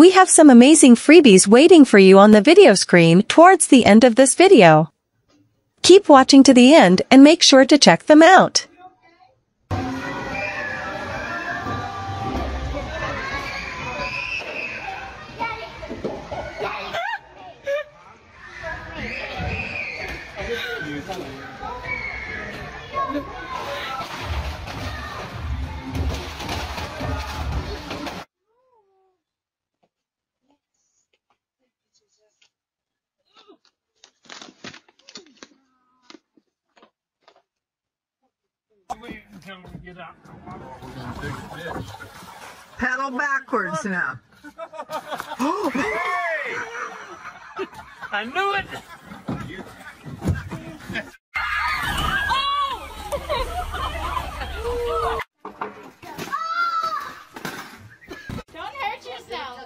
We have some amazing freebies waiting for you on the video screen towards the end of this video. Keep watching to the end and make sure to check them out. Pedal backwards now. Hey! I knew it! Don't hurt yourself.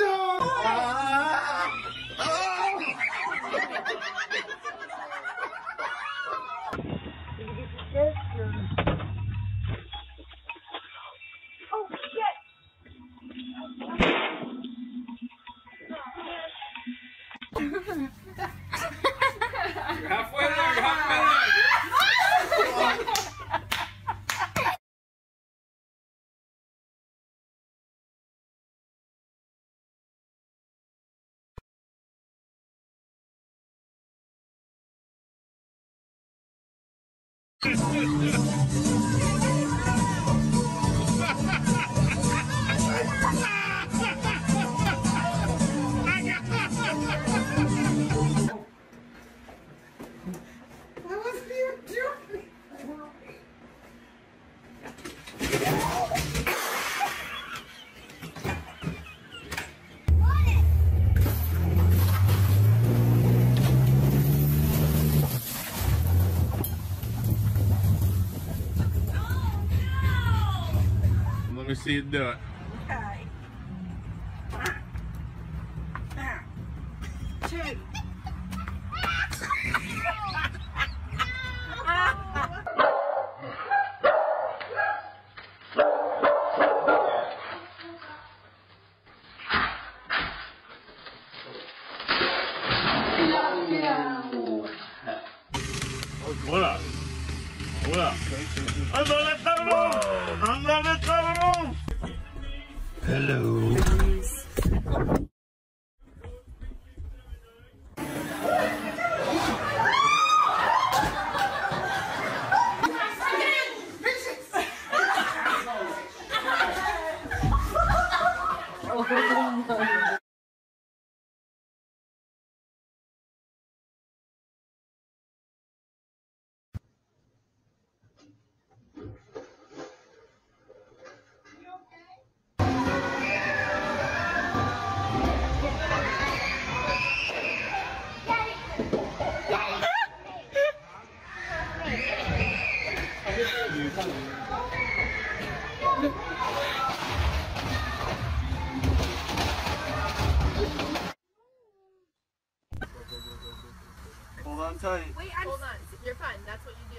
Halfway there, you're halfway there! Let me see you do it. Two. What up? What up? ¡Ándale, cabrón! ¡Ándale, cabrón! Hold on tight. Wait, I'm hold on. You're fine. That's what you do.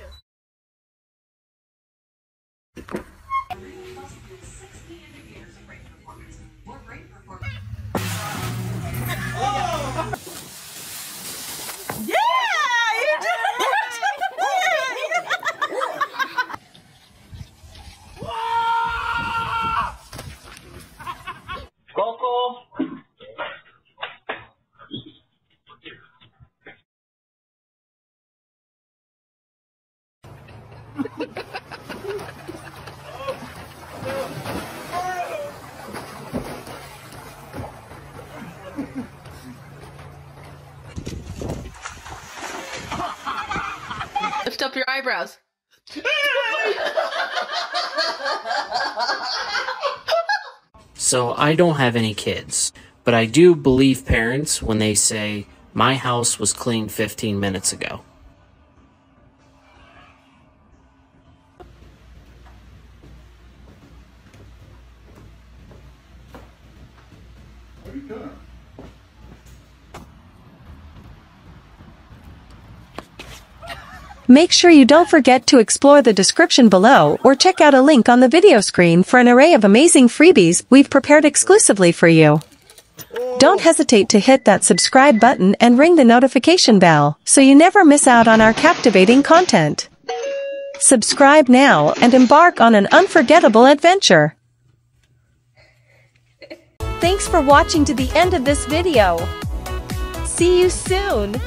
Lift up your eyebrows. So I don't have any kids, but I do believe parents when they say, my house was cleaned 15 minutes ago. What are you doing? Make sure you don't forget to explore the description below or check out a link on the video screen for an array of amazing freebies we've prepared exclusively for you. Don't hesitate to hit that subscribe button and ring the notification bell so you never miss out on our captivating content. Subscribe now and embark on an unforgettable adventure. Thanks for watching to the end of this video. See you soon!